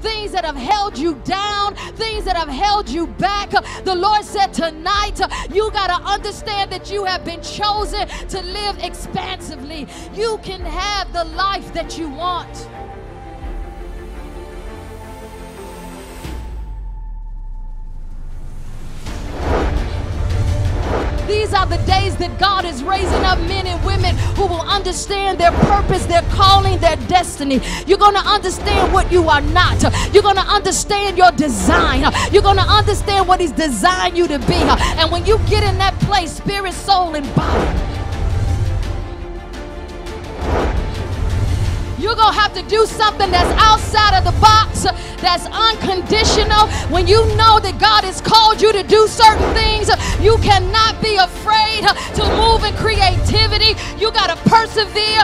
things that have held you down, things that have held you back. The Lord said tonight, you got to understand that you have been chosen to live expansively. You can have the life that you want. These are the days that God is raising up men and women understand their purpose, their calling, their destiny. You're going to understand what you are not. You're going to understand your design. You're going to understand what He's designed you to be. And when you get in that place, spirit, soul, and body, You're going to have to do something that's outside of the box, that's unconditional. When you know that God has called you to do certain things, you cannot be afraid to move in You got to persevere